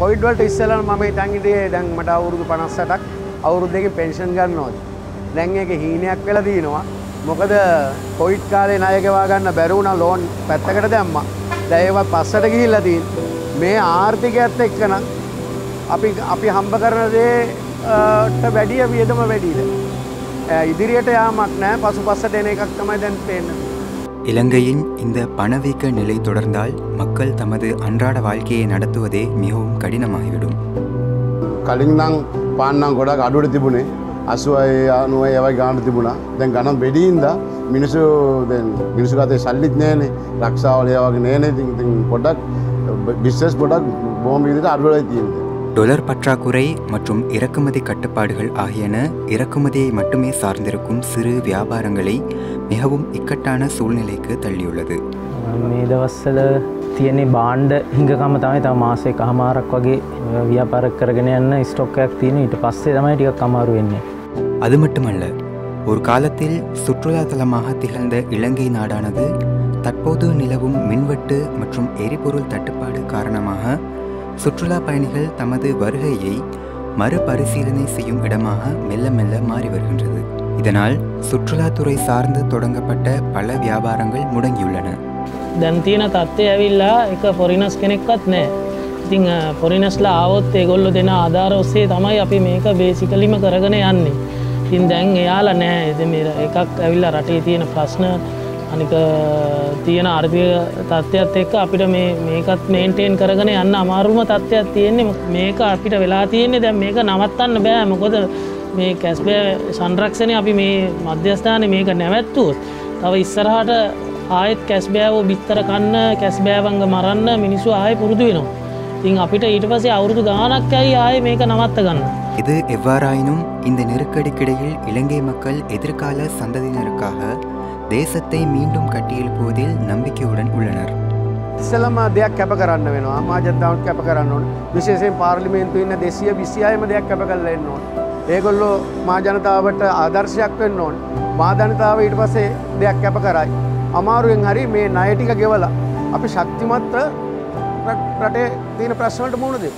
කොයිඩ්වලට ඉස්සල මම තැන්ගිටේ දැන් මට අවුරුදු පනස්සටක් අවුරුද්දකින් පෙන්ෂන් ගන්නවද. දැන් එක හීනයක් වෙලා දීනවා. මොකද කොයිට් කාලේ ණයගෙවා ගන්න බැරුණ ලෝන් පැත්තකට දැම්ම. දැයවත් පස්සට ගිහිල්ලා තින්. මේ ආර්ථිකයත් එක්කන අපි අපි හම්බ කරන දේට වැඩිය වියදම වැඩීද. ඉදිරියට යාමක් නෑ පසු පස්සට එන එකක් තමයි දැන් පේන්න. இலங்கையின் இந்த பணவீக்க நிலை தொடர்ந்தால் மக்கள் தமது அன்றாட வாழ்க்கையை நடத்துவதே மிகவும் கடினமாகிவிடும் කලින් නම් පාන්නම් ගොඩක් අඩුවට තිබුණේ අසුවයි අනුව ඒවයි ගාන තිබුණා දැන් ගනම් බෙඩීන්ද මිනිසු මිනිසු ගතේ සල්ලිත් නෑනේ රක්ෂාවලය වගේ නෑනේ ඉතින් ඉතින් පොඩක් බිස්සස් පොඩක් බෝම විදිහට අඩුවලයි තියෙන්නේ டொலர் பற்றாக்குறை மற்றும் இறக்குமதி கட்டுப்பாடுகள் ஆகியன இறக்குமதியை மட்டுமே சார்ந்திருக்கும் சிறு வியாபாரங்களை மிகவும் இக்கட்டான சூழ்நிலைக்கு தள்ளியுள்ளது මේ දවස්සල තියෙන්නේ බාණ්ඩ හිඟකම තමයි තම මාසේ කහමාරක් වගේ ව්‍යාපාරක් කරගෙන යන්න ස්ටොක්කයක් තියෙන ඊට පස්සේ තමයි ටිකක් අමාරු වෙන්නේ. அது மட்டுமல்ல ஒரு காலத்தில் சுற்றுலா தலமாக திகழ்ந்த இலங்கை நாடானது தற்போது நிலவும் மின்வெட்டு மற்றும் எரிபொருள் தட்டுப்பாடு காரணமாக சுற்றுலா பயணிகள் தமது வருகையை மறுபரிசீலனை செய்யும் இடமாக மெல்ல மெல்ல மாறி வருகின்றது இதனால் சுற்றுலாத்துறை சார்ந்து தொடங்கப்பட்ட பல வியாபாரங்கள் முடங்கியுள்ளன දැන් තියෙන තත්ත්වය ඇවිල්ලා එක පොරිනස් කෙනෙක්වත් නෑ ඉතිං පොරිනස්ලා ආවොත් ඒගොල්ලො දෙන ආධාර ඔස්සේ තමයි අපි මේක බේසිකලිම කරගෙන යන්නේ ඉතින් දැන් එයාලා නෑ එද මේ එකක් ඇවිල්ලා රටේ තියෙන ප්‍රශ්න අනික තියෙන අර්ථය තත්ත්වයක් එක්ක අපිට මේකත් මේන්ටේන් කරගෙන යන්න අමාරුම තත්ත්වයක් තියෙන්නේ මේක අපිට වෙලා තියෙන්නේ දැන් මේක නවත්තන්න බෑ මොකොද මේ කැස්බෑ සංරක්ෂණය අපි මේ මධ්‍යස්ථාන මේක නැවැත්තුවොත් තව ඉස්සරහට ආයෙත් කැස්බෑවෝ බිත්තර කන්න කැස්බෑවංග මරන්න මිනිස්සු ආය පුරුදු වෙනවා. තින් අපිට ඊට පසේ අවුරුදු ගානක් ඇයි ආය මේක නවත්ත ගන්න. இது எவ்வாறாயினும் இந்த நெருக்கடிக்கிடையில் இலங்கை மக்கள் எதிர்கால சந்ததியினருக்காக தேசத்தை மீண்டும் கட்டியெழுப்புவதில் நம்பிக்கையுடன் உள்ளனர் ඉස්සලම දෙයක් කැප කරන්න වෙනවා මාජත්තාවට කැප කරන්න ඕන විශේෂයෙන් පාර්ලිමේන්තු ඉන්න දෙසිය විසියායම දෙයක් කැප කරල එන්න ඕන ඒගොල්ලෝ මාජනතාවට ආදර්ශයක් වෙන්න ඕන්. මාධනතාව ඊට පසේ දෙයක් කැප කරයි. අමාරුවෙන් හරි මේ නයටික ගෙවලා අපි ශක්තිමත්ව රටේ තියෙන ප්‍රශ්නවලට මුණ දෙ